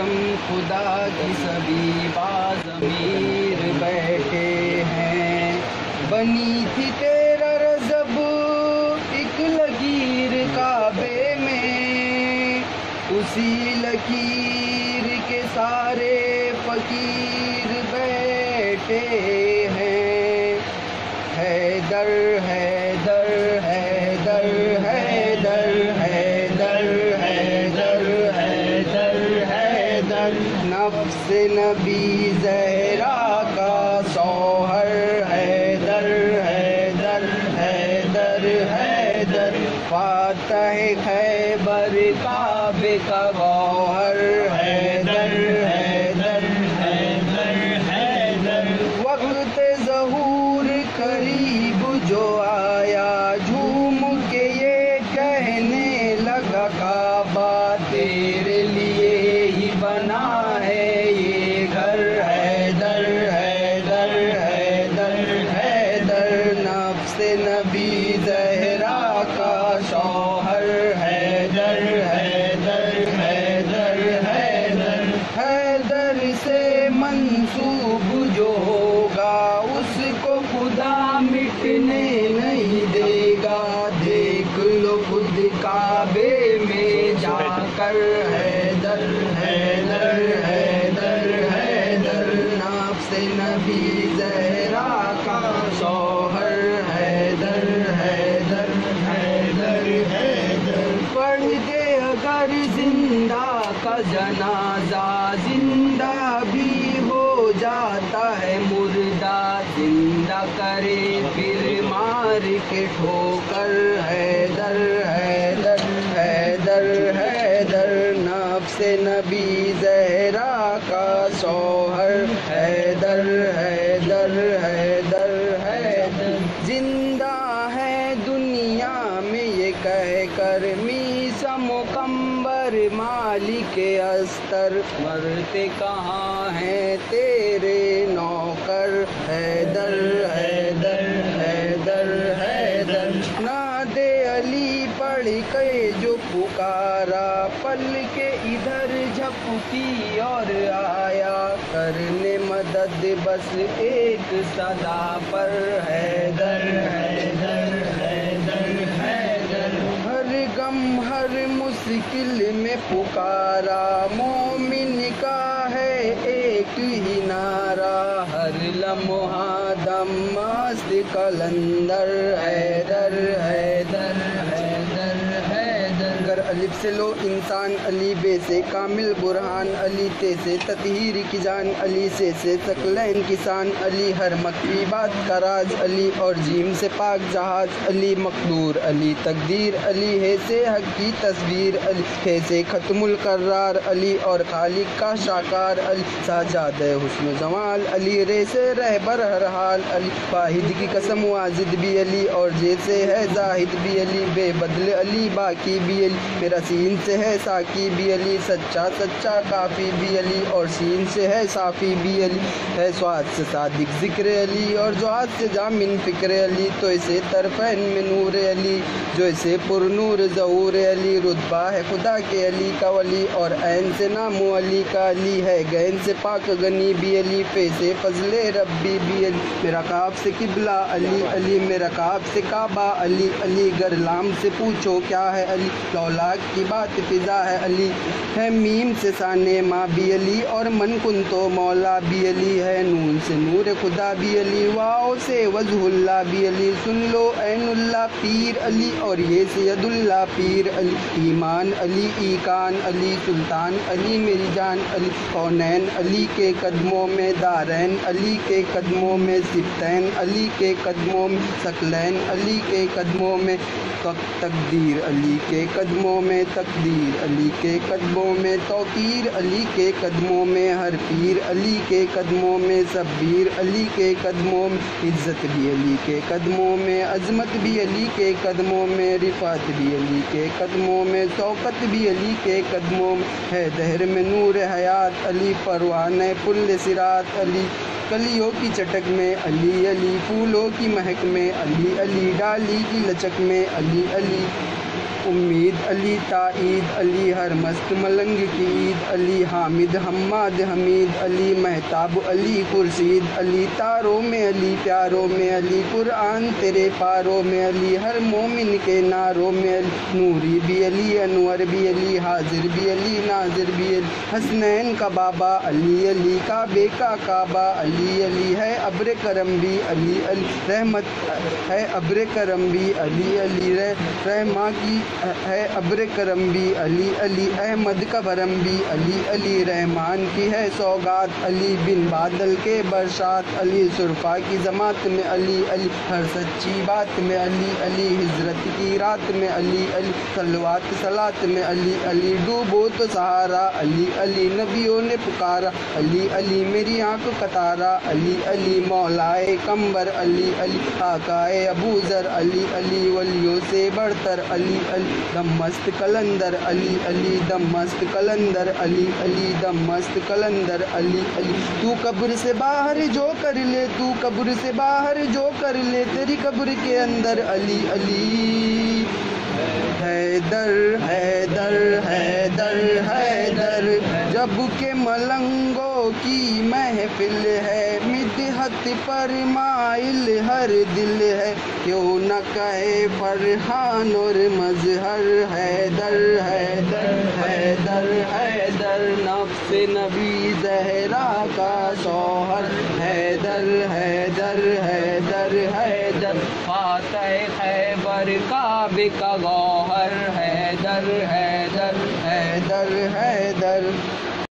قسم خدا کی سبھی بازمیر بیٹھے ہیں۔ بنی تھی تیرا رزب ایک لکیر کعبے میں۔ اسی لکیر کے سارے فقیر بیٹھے ہیں۔ حیدر حیدر فاتح خیبر کعب کا گوہر حیدر حیدر حیدر حیدر۔ وقت ظہور قریب جو آیا کر ہے در ہے در ہے در ہے در ناف سے نبی زہرا کا سوہر ہے در ہے در ہے در ہے در۔ پڑھ دے اگر زندہ کا جنازہ زندہ بھی ہو جاتا ہے، مردہ زندہ کرے پھر مار کے ٹھوکر ہے حیدر ہے در۔ سے نبی زہرا کا سوہر۔ حیدر حیدر حیدر حیدر۔ زندہ ہے دنیا میں یہ کہہ کر میسا مکمبر مالک استر۔ مرتے کہاں ہیں تیرے کرنے مدد بس ایک صدا پر حیدر حیدر حیدر حیدر ہر غم، ہر مشکل میں پکارا، مومن کا ہے ایک ہی نعرہ، ہر لمحہ دم مست کلندر، حیدر حیدر حیدر حیدر گر الف سے لو انسان علی بے سے، کامل برہان علی تے سے، تطہیر کی جان علی سے سے، ثقلین کسان علی ہر مکفی بات کا راز علی اور جیم سے پاک جہاز علی، مقدور علی، تقدیر علی ہے سے، حق کی تصویر علی ہے سے، ختم القرار علی اور خالق کا شاکار علی ساجاد حسن و جمال علی، رے سے رہبر ہر حال علی، واحد کی قسم واجد بھی علی اور جیسے ہے زاہد بھی علی، بے بدل علی، باقی بھی علی میرا سین سے ہے ساکی بھی علی، سچا سچا، کافی بھی علی اور سین سے ہے، صافی بھی علی ہے، سواد سے صادق ذکر علی اور جو سے جامن فکر علی۔ تو اسے طرفین میں نور علی، جو اسے پر نور ظہور علی۔ رتبہ ہے خدا کے علی کا ولی اور عین سے نام علی کا علی ہے۔ گین سے پاک غنی بھی علی پے سے فضل ربی بھی علی۔ میرا کعب سے قبلہ علی علی میرا کعب سے کعبہ علی۔ علی گر لام سے پوچھو کیا ہے علی۔ لولاک کی بات فضا ہے علی۔ ہے میم سے سانے ماں بھی علی اور من کن تو مولا بھی علی ہے۔ نون سے نور خدا بھی علی، واؤ سے وجہ اللہ بھی علی۔ سن لو عین اللہ پیر علی اور یہ سید اللہ پیر علی۔ ایمان علی، ایکان علی، سلطان علی، میری جان علی۔ کونین علی کے قدموں میں دارین علی کے قدموں میں سبتین علی کے قدموں میں ثقلین علی کے قدموں میں۔ تقدیر علی کے قدموں میں تقدیر علی کے قدموں میں توقیر، علی کے قدموں میں ہر پیر، علی کے قدموں میں سبیر علی کے قدموں میں عزت بھی، علی کے قدموں میں عظمت بھی، علی کے قدموں میں رفعت بھی، علی کے قدموں میں شوقت بھی، علی کے قدموں میں ہے دہر میں نور حیات، علی پروان پل سرات، علی کلیوں کی چٹک میں، علی علی پھولوں کی مہک میں، علی علی ڈالی کی لچک میں، علی علی امید علی، تائید علی ہر مست ملنگ کی عید علی، حامد، حماد، حمید علی مہتاب علی، خورشید علی، تاروں میں علی، پیاروں میں علی، قرآن تیرے پاروں میں علی، ہر مومن کے ناروں میں علی، نوری بھی علی، انور بھی علی، حاضر بھی علی، ناظر بھی علی، حسنین کا بابا علی علی کعبے کا کعبہ علی علی ہے ابر کرم بھی علی علی، رحمت ہے ابر کرم بھی علی علی رحمہ کی ہے ابر کرم بھی علی علی احمد کا برم بھی علی علی رحمان کی ہے سوگات، علی بن بادل کے برسات، علی سرفا کی جماعت میں علی علی، ہر سچی بات میں علی علی، ہجرت کی رات میں علی علی سلوات سلات میں علی علی، ڈوبو تو سہارا، علی علی نبیوں نے پکارا، علی علی میری آنکھ کتارا علی علی مولائے کمبر، علی علی آقائے ابو ذر علی علی ولیوں سے بڑھتر علی علی دم مست کلندر، علی علی، دم مست کلندر، علی علی، دم مست کلندر، علی علی۔ تو قبر سے باہر جو کر لے، تو قبر سے باہر جو کر لے۔ تیری قبر کے اندر علی علی۔ حیدر حیدر حیدر حیدر۔ جبکہ ملنگوں کی محفل ہے مدحت پر مائل ہر دل ہے۔ کیوں نہ کہے فرحان اور مظہر حیدر حیدر حیدر حیدر، نفس نبی زہرا کا شوہر۔ حیدر حیدر حیدر حیدر، فاتح خیبر کعبے کا گوہر۔ حیدر حیدر حیدر حیدر